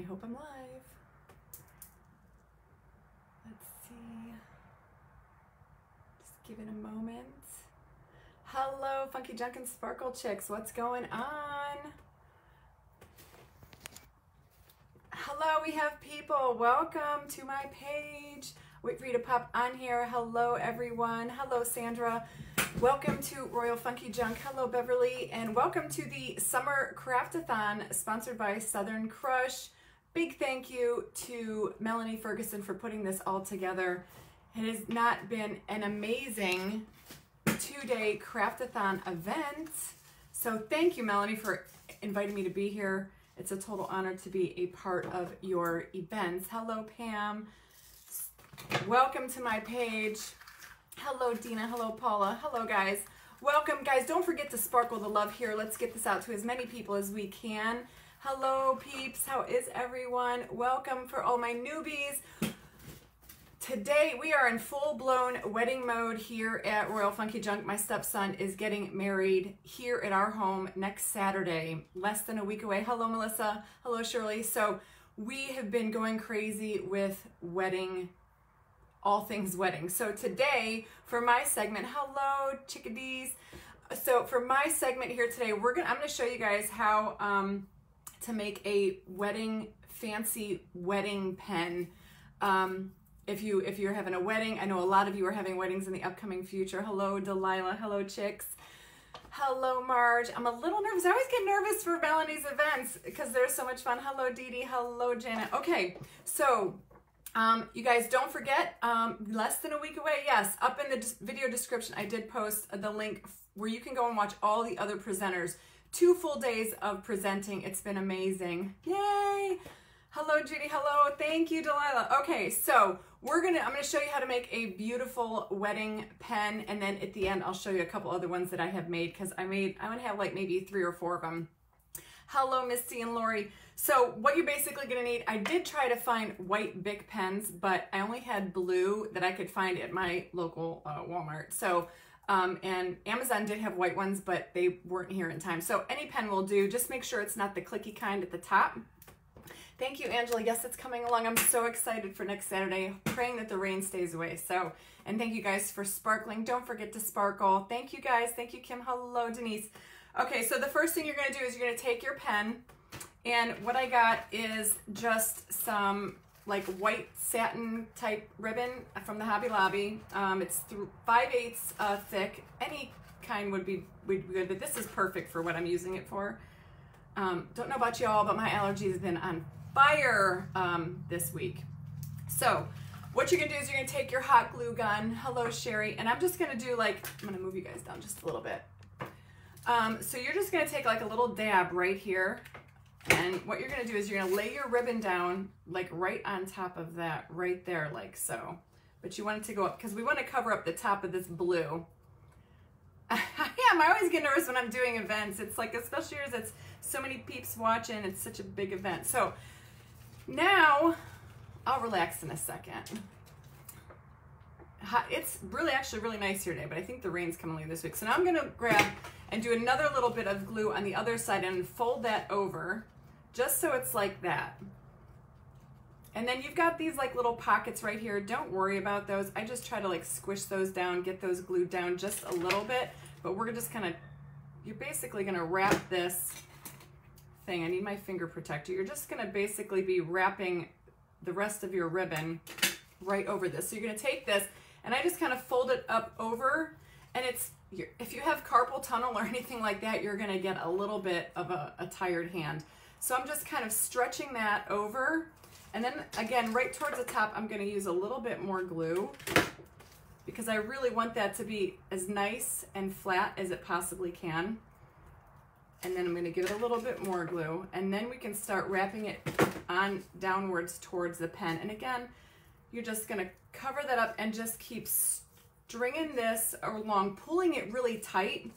I hope I'm live. Let's see. Just give it a moment. Hello, Funky Junk and Sparkle Chicks. What's going on? Hello, we have people. Welcome to my page. Wait for you to pop on here. Hello, everyone. Hello, Sandra. Welcome to Royale Funky Junque. Hello, Beverly. And welcome to the Summer Craftathon sponsored by Southern Crush. Big thank you to Melanie Ferguson for putting this all together. It has not been an amazing two-day craftathon event. So thank you, Melanie, for inviting me to be here. It's a total honor to be a part of your events. Hello, Pam. Welcome to my page. Hello, Dina. Hello, Paula. Hello, guys. Welcome, guys. Don't forget to sparkle the love here. Let's get this out to as many people as we can. Hello, peeps. How is everyone? Welcome for all my newbies. Today, we are in full-blown wedding mode here at Royale Funky Junque. My stepson is getting married here at our home next Saturday, less than a week away. Hello, Melissa. Hello, Shirley. So we have been going crazy with wedding all things wedding. So today for my segment, hello chickadees. So for my segment here today, we're gonna I'm gonna show you guys how um, to make a wedding fancy wedding pen. Um, if you if you're having a wedding, I know a lot of you are having weddings in the upcoming future. Hello Delilah, hello chicks. Hello, Marge. I'm a little nervous. I always get nervous for Melanie's events because they're so much fun. Hello, Dee Dee. Hello, Janet. Okay, so um, you guys don't forget, um, less than a week away, yes, up in the video description, I did post the link where you can go and watch all the other presenters. Two full days of presenting. It's been amazing. Yay! Hello, Judy. Hello. Thank you, Delilah. Okay, so we're gonna, I'm gonna show you how to make a beautiful wedding pen, and then at the end, I'll show you a couple other ones that I have made, because I made, I'm gonna have like maybe three or four of them. Hello, Misty and Lori. So what you're basically gonna need, I did try to find white Bic pens, but I only had blue that I could find at my local uh, Walmart. So, um, and Amazon did have white ones, but they weren't here in time. So any pen will do, just make sure it's not the clicky kind at the top. Thank you, Angela. Yes, it's coming along. I'm so excited for next Saturday, praying that the rain stays away. So, and thank you guys for sparkling. Don't forget to sparkle. Thank you guys. Thank you, Kim. Hello, Denise. Okay, so the first thing you're gonna do is you're gonna take your pen, and what I got is just some like white satin type ribbon from the Hobby Lobby. Um, it's 5 eighths uh, thick. Any kind would be, would be good, but this is perfect for what I'm using it for. Um, don't know about y'all, but my allergies have been on fire um, this week. So what you're gonna do is you're gonna take your hot glue gun. Hello, Sherry. And I'm just gonna do like, I'm gonna move you guys down just a little bit. Um, so you're just gonna take like a little dab right here and what you're gonna do is you're gonna lay your ribbon down like right on top of that, right there, like so. But you want it to go up because we want to cover up the top of this blue. I am, I always get nervous when I'm doing events. It's like, especially as it's so many peeps watching, it's such a big event. So now I'll relax in a second. It's really actually really nice here today, but I think the rain's coming later this week. So now I'm gonna grab and do another little bit of glue on the other side and fold that over just so it's like that. And then you've got these like little pockets right here. Don't worry about those. I just try to like squish those down, get those glued down just a little bit, but we're just gonna, you're basically gonna wrap this thing. I need my finger protector. You're just gonna basically be wrapping the rest of your ribbon right over this. So you're gonna take this and I just kind of fold it up over and it's if you have carpal tunnel or anything like that, you're gonna get a little bit of a, a tired hand. So I'm just kind of stretching that over. And then again, right towards the top, I'm gonna use a little bit more glue because I really want that to be as nice and flat as it possibly can. And then I'm gonna give it a little bit more glue and then we can start wrapping it on downwards towards the pen. And again, you're just gonna cover that up and just keep stringing this along, pulling it really tight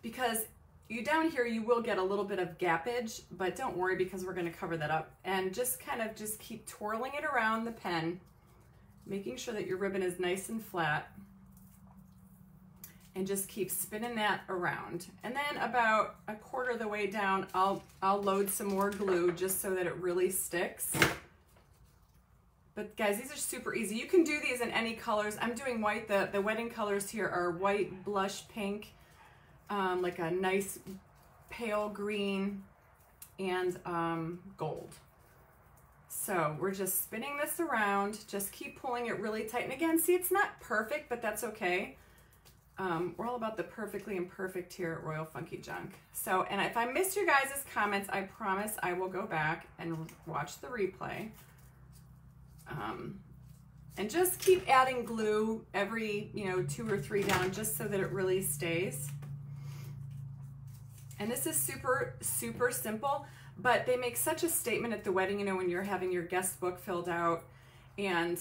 because you down here, you will get a little bit of gappage, but don't worry because we're gonna cover that up. And just kind of just keep twirling it around the pen, making sure that your ribbon is nice and flat. and just keep spinning that around. And then about a quarter of the way down, I'll, I'll load some more glue just so that it really sticks. But guys, these are super easy. You can do these in any colors. I'm doing white. The, the wedding colors here are white, blush pink, um, like a nice pale green, and um, gold. So we're just spinning this around. Just keep pulling it really tight. And again, see, it's not perfect, but that's okay. Um, we're all about the perfectly imperfect here at Royale Funky Junque. So, and if I missed your guys' comments, I promise I will go back and watch the replay. Um, and just keep adding glue every, you know, two or three down just so that it really stays. And this is super, super simple, but they make such a statement at the wedding, you know, when you're having your guest book filled out and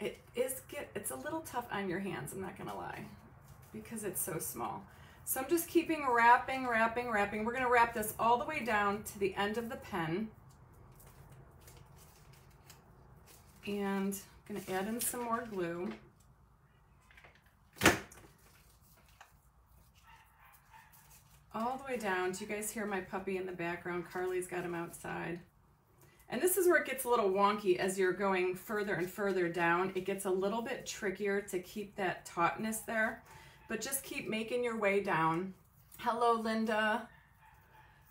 it is, get, it's a little tough on your hands, I'm not gonna lie because it's so small. So I'm just keeping wrapping, wrapping, wrapping. We're gonna wrap this all the way down to the end of the pen. And I'm gonna add in some more glue. All the way down. Do you guys hear my puppy in the background? Carly's got him outside. And this is where it gets a little wonky as you're going further and further down. It gets a little bit trickier to keep that tautness there but just keep making your way down. Hello, Linda.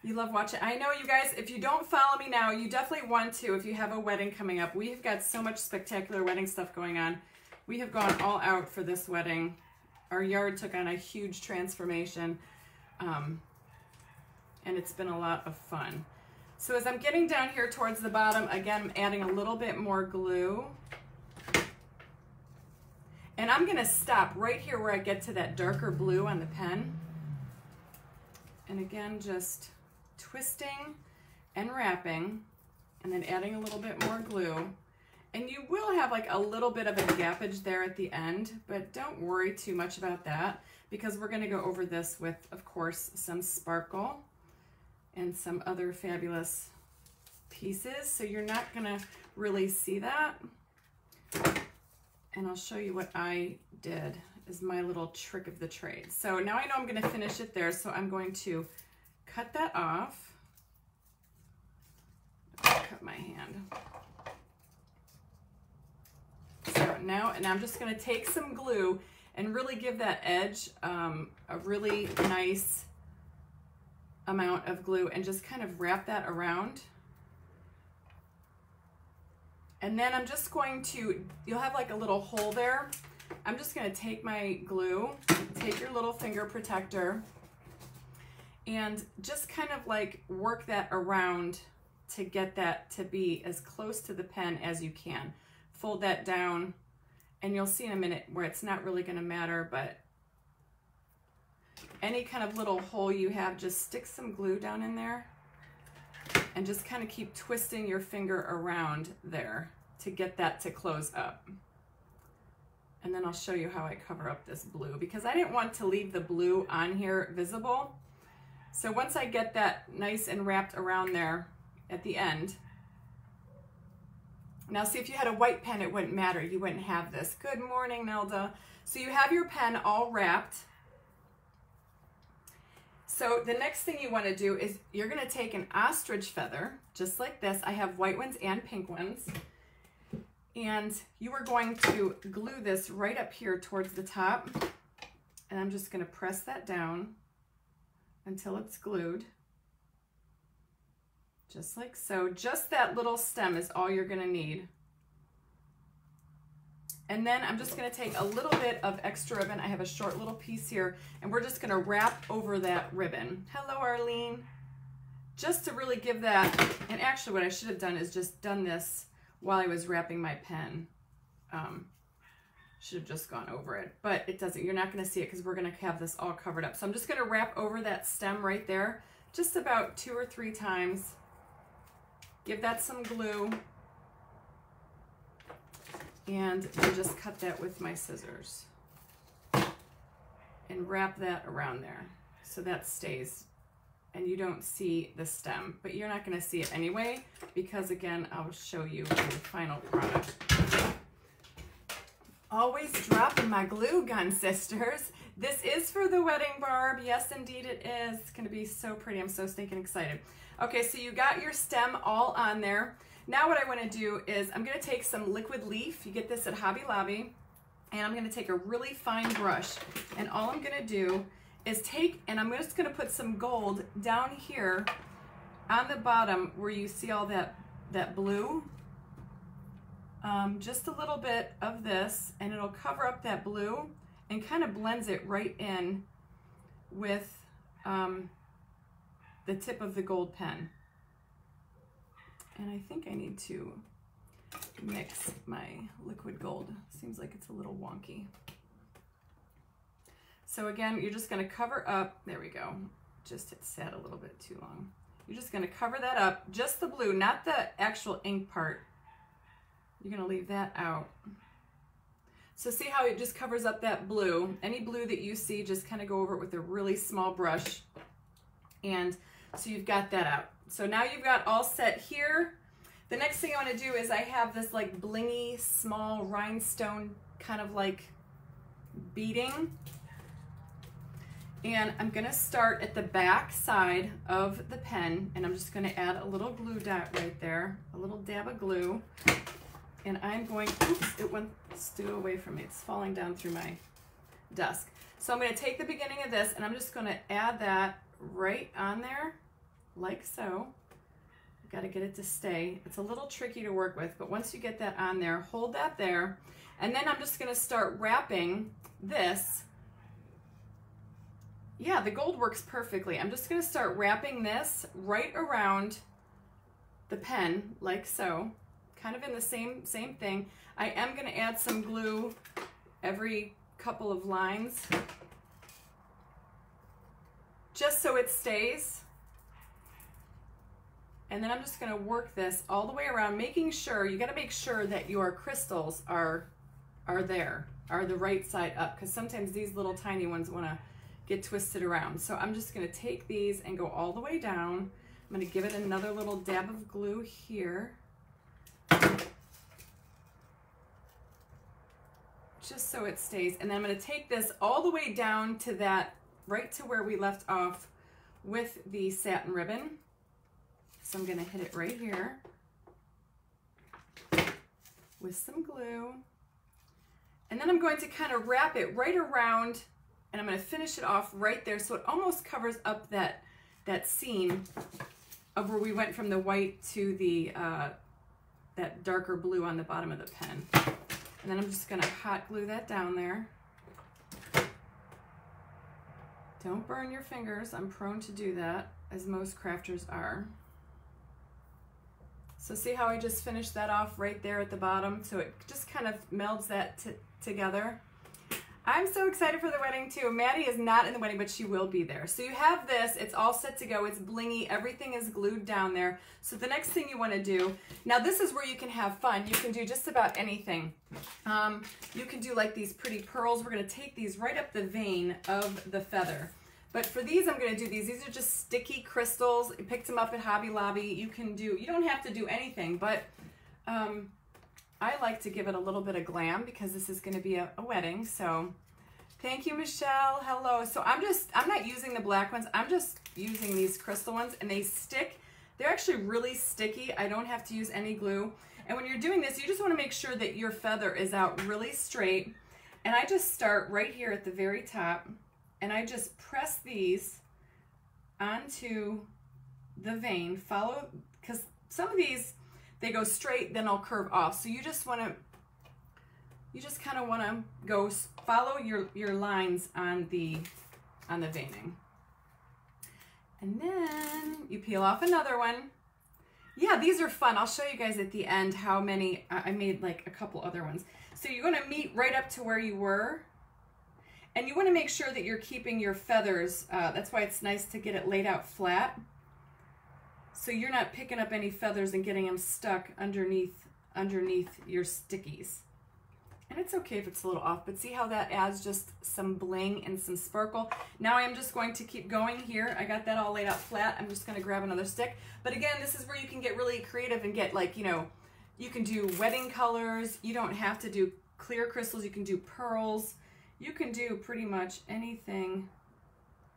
You love watching. I know you guys, if you don't follow me now, you definitely want to if you have a wedding coming up. We've got so much spectacular wedding stuff going on. We have gone all out for this wedding. Our yard took on a huge transformation. Um, and it's been a lot of fun. So as I'm getting down here towards the bottom, again, I'm adding a little bit more glue. And I'm gonna stop right here where I get to that darker blue on the pen. And again, just twisting and wrapping and then adding a little bit more glue. And you will have like a little bit of a gappage there at the end, but don't worry too much about that because we're gonna go over this with, of course, some sparkle and some other fabulous pieces. So you're not gonna really see that and I'll show you what I did is my little trick of the trade. So now I know I'm gonna finish it there, so I'm going to cut that off. Cut my hand. So now, and I'm just gonna take some glue and really give that edge um, a really nice amount of glue and just kind of wrap that around. And then I'm just going to, you'll have like a little hole there. I'm just gonna take my glue, take your little finger protector, and just kind of like work that around to get that to be as close to the pen as you can. Fold that down, and you'll see in a minute where it's not really gonna matter, but any kind of little hole you have, just stick some glue down in there and just kind of keep twisting your finger around there to get that to close up. And then I'll show you how I cover up this blue because I didn't want to leave the blue on here visible. So once I get that nice and wrapped around there at the end, now see if you had a white pen, it wouldn't matter. You wouldn't have this. Good morning, Nelda. So you have your pen all wrapped so the next thing you want to do is you're going to take an ostrich feather, just like this. I have white ones and pink ones. And you are going to glue this right up here towards the top. And I'm just going to press that down until it's glued. Just like so. Just that little stem is all you're to need. And then I'm just gonna take a little bit of extra ribbon. I have a short little piece here, and we're just gonna wrap over that ribbon. Hello, Arlene. Just to really give that, and actually what I should have done is just done this while I was wrapping my pen. Um, should have just gone over it, but it doesn't. You're not gonna see it because we're gonna have this all covered up. So I'm just gonna wrap over that stem right there, just about two or three times. Give that some glue and just cut that with my scissors and wrap that around there so that stays and you don't see the stem but you're not going to see it anyway because again I'll show you the final product always dropping my glue gun sisters This is for the wedding barb. Yes, indeed it is. It's gonna be so pretty. I'm so stinking excited. Okay, so you got your stem all on there. Now what I wanna do is I'm gonna take some liquid leaf. You get this at Hobby Lobby. And I'm gonna take a really fine brush. And all I'm gonna do is take, and I'm just gonna put some gold down here on the bottom where you see all that, that blue. Um, just a little bit of this and it'll cover up that blue and kind of blends it right in with um, the tip of the gold pen. And I think I need to mix my liquid gold. Seems like it's a little wonky. So again, you're just gonna cover up, there we go. Just it sat a little bit too long. You're just gonna cover that up, just the blue, not the actual ink part. You're gonna leave that out. So see how it just covers up that blue. Any blue that you see, just kind of go over it with a really small brush. And so you've got that out. So now you've got all set here. The next thing I want to do is I have this like blingy small rhinestone kind of like beading. And I'm gonna start at the back side of the pen and I'm just gonna add a little glue dot right there, a little dab of glue. And I'm going, oops, it went stew away from me. It's falling down through my desk. So I'm gonna take the beginning of this and I'm just gonna add that right on there, like so. I've Got to get it to stay. It's a little tricky to work with, but once you get that on there, hold that there. And then I'm just going to start wrapping this. Yeah, the gold works perfectly. I'm just going to start wrapping this right around the pen, like so. Kind of in the same, same thing. I am going to add some glue every couple of lines just so it stays. And then I'm just gonna work this all the way around, making sure, you gotta make sure that your crystals are, are there, are the right side up, because sometimes these little tiny ones wanna get twisted around. So I'm just gonna take these and go all the way down. I'm gonna give it another little dab of glue here. Just so it stays. And then I'm gonna take this all the way down to that, right to where we left off with the satin ribbon. So I'm gonna hit it right here with some glue. And then I'm going to kind of wrap it right around and I'm gonna finish it off right there so it almost covers up that, that seam of where we went from the white to the uh, that darker blue on the bottom of the pen. And then I'm just gonna hot glue that down there. Don't burn your fingers. I'm prone to do that, as most crafters are. So see how I just finished that off right there at the bottom? So it just kind of melds that together. I'm so excited for the wedding too. Maddie is not in the wedding, but she will be there. So you have this, it's all set to go. It's blingy, everything is glued down there. So the next thing you wanna do, now this is where you can have fun. You can do just about anything. Um, you can do like these pretty pearls. We're gonna take these right up the vein of the feather. But for these, I'm gonna do these. These are just sticky crystals. I picked them up at Hobby Lobby. You can do, you don't have to do anything, but um, I like to give it a little bit of glam because this is gonna be a, a wedding. So thank you, Michelle. Hello. So I'm just, I'm not using the black ones. I'm just using these crystal ones and they stick. They're actually really sticky. I don't have to use any glue. And when you're doing this, you just wanna make sure that your feather is out really straight. And I just start right here at the very top and I just press these onto the vein, follow, because some of these, they go straight, then I'll curve off. So you just want to, you just kind of want to go follow your, your lines on the, on the veining. And then you peel off another one. Yeah, these are fun. I'll show you guys at the end how many, I made like a couple other ones. So you're to meet right up to where you were and you want to make sure that you're keeping your feathers, uh, that's why it's nice to get it laid out flat. So you're not picking up any feathers and getting them stuck underneath, underneath your stickies. And it's okay if it's a little off, but see how that adds just some bling and some sparkle. Now I'm just going to keep going here. I got that all laid out flat. I'm just gonna grab another stick. But again, this is where you can get really creative and get like, you know, you can do wedding colors. You don't have to do clear crystals. You can do pearls. you can do pretty much anything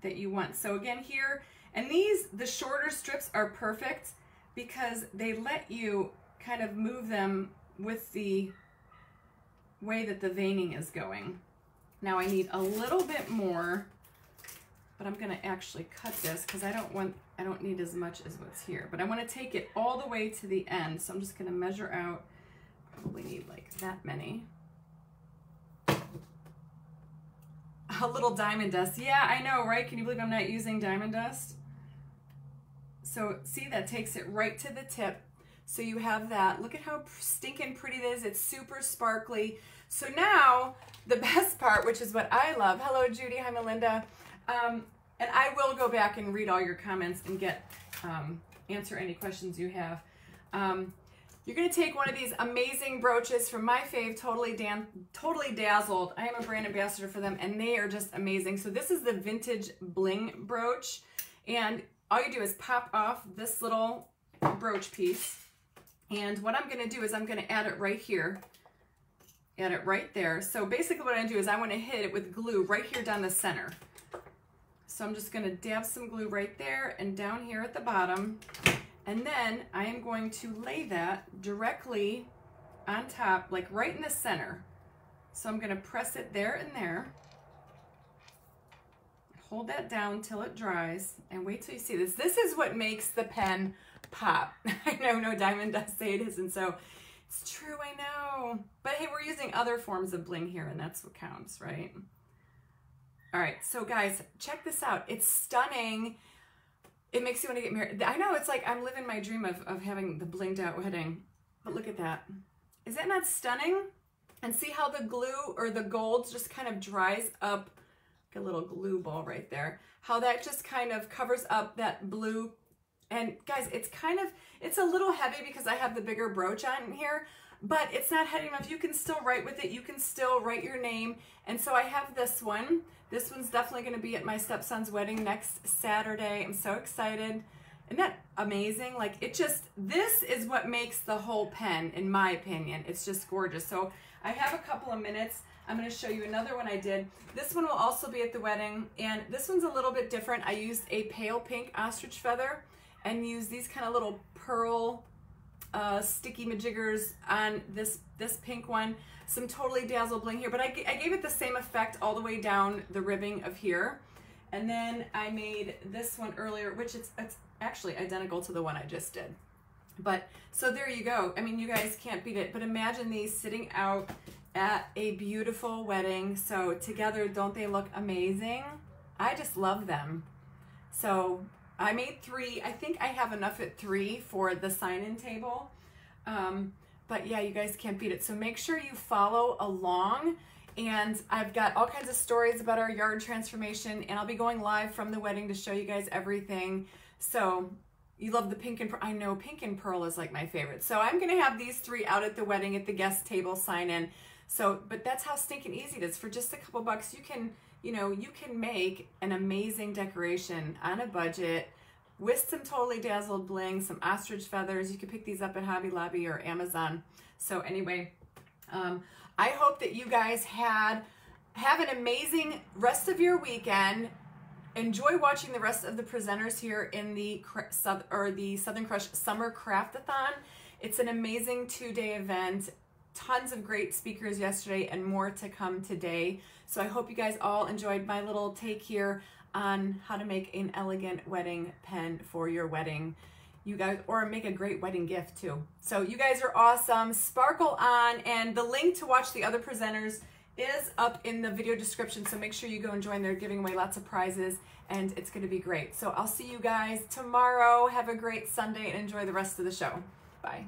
that you want. So again here, and these, the shorter strips are perfect because they let you kind of move them with the way that the veining is going. Now I need a little bit more, but I'm gonna actually cut this because I don't want, I don't need as much as what's here, but I wanna take it all the way to the end. So I'm just gonna measure out, probably need like that many. A little diamond dust. Yeah, I know, right? Can you believe I'm not using diamond dust? So see, that takes it right to the tip. So you have that. Look at how stinking pretty it is. It's super sparkly. So now the best part, which is what I love. Hello, Judy. Hi, Melinda. Um, and I will go back and read all your comments and get um, answer any questions you have. Um, you're gonna take one of these amazing brooches from my fave, Totally Dan, Totally Dazzled. I am a brand ambassador for them and they are just amazing. So this is the vintage bling brooch and all you do is pop off this little brooch piece. And what I'm gonna do is I'm gonna add it right here add it right there. So basically what I do is I want to hit it with glue right here down the center. So I'm just going to dab some glue right there and down here at the bottom. And then I am going to lay that directly on top, like right in the center. So I'm going to press it there and there. Hold that down till it dries and wait till you see this. This is what makes the pen pop. I know no diamond dust say it isn't. So it's true, I know. But hey, we're using other forms of bling here and that's what counts, right? All right, so guys, check this out. It's stunning. It makes you want to get married. I know, it's like I'm living my dream of, of having the blinged out wedding. But look at that. Is that not stunning? And see how the glue or the gold just kind of dries up, a little glue ball right there. How that just kind of covers up that blue and guys, it's kind of, it's a little heavy because I have the bigger brooch on here, but it's not heavy enough. You can still write with it. You can still write your name. And so I have this one. This one's definitely going to be at my stepson's wedding next Saturday. I'm so excited. Isn't that amazing? Like it just, this is what makes the whole pen, in my opinion. It's just gorgeous. So I have a couple of minutes. I'm going to show you another one I did. This one will also be at the wedding. And this one's a little bit different. I used a pale pink ostrich feather and use these kind of little pearl uh, sticky majiggers on this, this pink one. Some totally dazzle bling here, but I, I gave it the same effect all the way down the ribbing of here. And then I made this one earlier, which it's, it's actually identical to the one I just did. But, so there you go. I mean, you guys can't beat it, but imagine these sitting out at a beautiful wedding. So together, don't they look amazing? I just love them. So I made three. I think I have enough at three for the sign-in table. Um, but yeah, you guys can't beat it. So make sure you follow along. And I've got all kinds of stories about our yard transformation. And I'll be going live from the wedding to show you guys everything. So you love the pink and I know pink and pearl is like my favorite. So I'm going to have these three out at the wedding at the guest table sign in. So, but that's how stinking easy it is. For just a couple bucks, you can you know, you can make an amazing decoration on a budget with some totally dazzled bling, some ostrich feathers. You can pick these up at Hobby Lobby or Amazon. So anyway, um, I hope that you guys had have an amazing rest of your weekend. Enjoy watching the rest of the presenters here in the or the Southern Crush Summer Craftathon. It's an amazing two-day event tons of great speakers yesterday and more to come today. So I hope you guys all enjoyed my little take here on how to make an elegant wedding pen for your wedding. You guys, or make a great wedding gift too. So you guys are awesome. Sparkle on, and the link to watch the other presenters is up in the video description. So make sure you go and join. They're giving away lots of prizes and it's going to be great. So I'll see you guys tomorrow. Have a great Sunday and enjoy the rest of the show. Bye.